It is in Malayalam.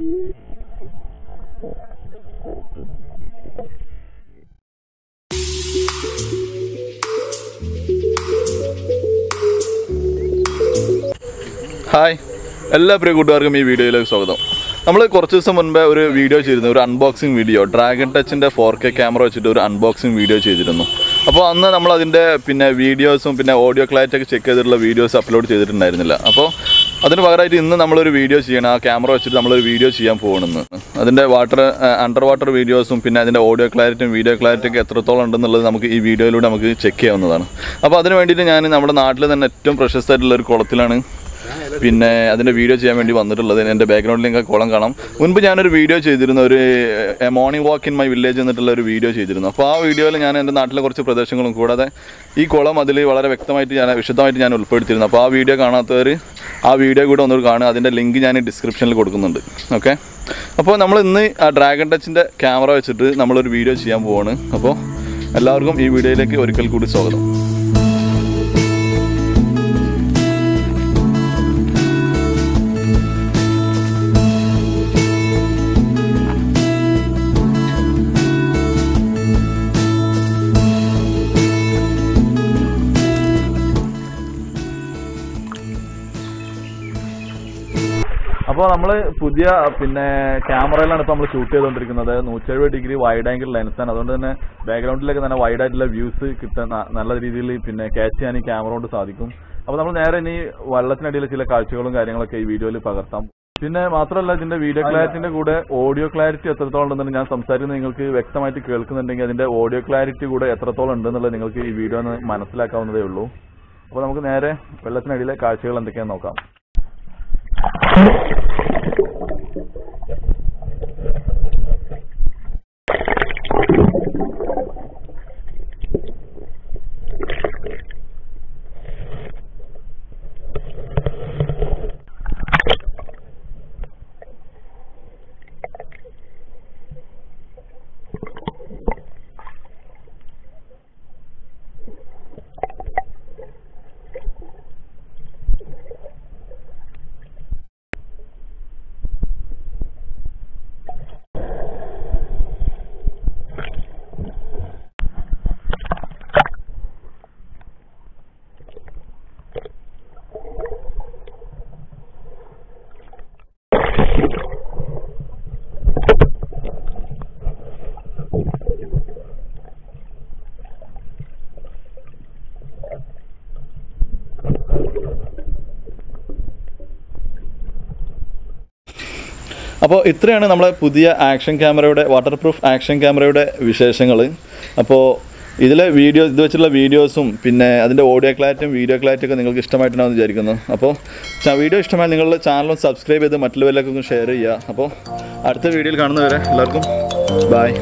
ഹായ്. എല്ലാ പ്രിയ കൂട്ടുകാർക്കും ഈ വീഡിയോയിലേക്ക് സ്വാഗതം. നമ്മൾ കുറച്ച് ദിവസം മുൻപേ ഒരു വീഡിയോ ചെയ്തിരുന്നു ഒരു അൺബോക്സിംഗ് വീഡിയോ ഡ്രാഗൺ ടച്ചിന്റെ ഫോർ കെ ക്യാമറ വെച്ചിട്ട് ഒരു അൺബോക്സിംഗ് വീഡിയോ ചെയ്തിരുന്നു. അപ്പോൾ അന്ന് നമ്മൾ അതിന്റെ പിന്നെ വീഡിയോസും പിന്നെ ഓഡിയോ ക്ലാരിറ്റി ഒക്കെ ചെക്ക് ചെയ്തിട്ടുള്ള വീഡിയോസ് അപ്ലോഡ് ചെയ്തിട്ടുണ്ടായിരുന്നില്ല. അപ്പോൾ അതിന് പകരമായിട്ട് ഇന്ന് നമ്മളൊരു വീഡിയോ ചെയ്യണം. ആ ക്യാമറ വെച്ചിട്ട് നമ്മളൊരു വീഡിയോ ചെയ്യാൻ പോകണമെന്ന്. അതിന്റെ വാട്ടർ അണ്ടർ വാട്ടർ വീഡിയോസും പിന്നെ അതിന്റെ ഓഡിയോ ക്ലാരിറ്റിയും വീഡിയോ ക്ലാരിറ്റിയും ഒക്കെ എത്രത്തോളം ഉണ്ടെന്നുള്ളത് നമുക്ക് ഈ വീഡിയോയിലൂടെ നമുക്ക് ചെക്ക് ചെയ്യാവുന്നതാണ്. അപ്പോൾ അതിന് വേണ്ടിയിട്ട് ഞാൻ നമ്മുടെ നാട്ടിൽ തന്നെ ഏറ്റവും പ്രശസ്തമായിട്ടുള്ള ഒരു കുളത്തിലാണ് പിന്നെ അതിന്റെ വീഡിയോ ചെയ്യാൻ വേണ്ടി വന്നിട്ടുള്ളത്. എന്റെ ബാക്ക്ഗ്രൗണ്ടിൽ നിങ്ങൾക്ക് കുളം കാണാം. മുൻപ് ഞാനൊരു വീഡിയോ ചെയ്തിരുന്നു ഒരു morning walk in my village എന്നിട്ടുള്ള ഒരു വീഡിയോ ചെയ്തിരുന്നു. അപ്പോൾ ആ വീഡിയോയിൽ ഞാൻ എന്റെ നാട്ടിലെ കുറച്ച് പ്രദേശങ്ങളും കൂടാതെ ഈ കുളം അതിൽ വളരെ വ്യക്തമായിട്ട് ഞാൻ വിശദമായിട്ട് ഞാൻ ഉൾപ്പെടുത്തിയിരുന്നു. അപ്പോൾ ആ വീഡിയോ കാണാത്തവർ ആ വീഡിയോ കൂടെ ഒന്നുകൂടി കാണുക. അതിന്റെ ലിങ്ക് ഞാൻ ഡിസ്ക്രിപ്ഷനിൽ കൊടുക്കുന്നുണ്ട്. ഓക്കെ അപ്പോൾ നമ്മൾ ഇന്ന് ആ ഡ്രാഗൺ ടച്ചിന്റെ ക്യാമറ വെച്ചിട്ട് നമ്മളൊരു വീഡിയോ ചെയ്യാൻ പോവാണ്. അപ്പോൾ എല്ലാവർക്കും ഈ വീഡിയോയിലേക്ക് ഒരിക്കൽ കൂടി സ്വാഗതം. അപ്പോൾ നമ്മൾ പുതിയ പിന്നെ ക്യാമറയിലാണ് ഇപ്പോൾ നമ്മൾ ഷൂട്ട് ചെയ്തുകൊണ്ടിരിക്കുന്നത് നൂറ്റെഴുപത് ഡിഗ്രി വൈഡ് ആംഗിൾ ലെൻസാണ് അതുകൊണ്ട് തന്നെ ബാക്ക്ഗ്രൗണ്ടിലൊക്കെ തന്നെ വൈഡ് ആയിട്ടുള്ള വ്യൂസ് കിട്ടാൻ നല്ല രീതിയിൽ പിന്നെ ക്യാച്ച് ചെയ്യാൻ ഈ ക്യാമറ കൊണ്ട് സാധിക്കും. അപ്പോൾ നമ്മൾ നേരെ ഇനി വെള്ളത്തിനടിയിൽ ചില കാഴ്ചകളും കാര്യങ്ങളൊക്കെ ഈ വീഡിയോയിൽ പകർത്താം. പിന്നെ മാത്രമല്ല ഇതിന്റെ വീഡിയോ ക്ലാരിറ്റിന്റെ കൂടെ ഓഡിയോ ക്ലാരിറ്റി എത്രത്തോളം ഉണ്ടെന്ന് ഞാൻ സംസാരിക്കുന്നത് നിങ്ങൾക്ക് വ്യക്തമായിട്ട് കേൾക്കുന്നുണ്ടെങ്കിൽ അതിന്റെ ഓഡിയോ ക്ലാരിറ്റി കൂടെ എത്രത്തോളം ഉണ്ടെന്നുള്ളത് നിങ്ങൾക്ക് ഈ വീഡിയോ മനസ്സിലാക്കാവുന്നതേ ഉള്ളൂ. അപ്പോൾ നമുക്ക് നേരെ വെള്ളത്തിനടിയിലെ കാഴ്ചകൾ എന്തൊക്കെയാണെന്ന് നോക്കാം. Thank you. അപ്പോൾ ഇത്രയാണ് നമ്മളെ പുതിയ ആക്ഷൻ ക്യാമറയുടെ വാട്ടർ പ്രൂഫ് ആക്ഷൻ ക്യാമറയുടെ വിശേഷങ്ങൾ അപ്പോൾ ഇതിലെ വീഡിയോ ഇത് വെച്ചുള്ള വീഡിയോസും പിന്നെ അതിന്റെ ഓഡിയോ ക്ലാരിറ്റിയും വീഡിയോ ക്ലാരിറ്റി ഒക്കെ നിങ്ങൾക്ക് ഇഷ്ടമായിട്ടുണ്ടാവും വിചാരിക്കുന്നു. അപ്പോൾ വീഡിയോ ഇഷ്ടമായി നിങ്ങളുടെ ചാനലും സബ്സ്ക്രൈബ് ചെയ്ത് മറ്റുള്ളവരിലേക്കൊന്ന് ഷെയർ ചെയ്യുക. അപ്പോൾ അടുത്ത വീഡിയോയിൽ കാണുന്നവരെ എല്ലാവർക്കും ബായ്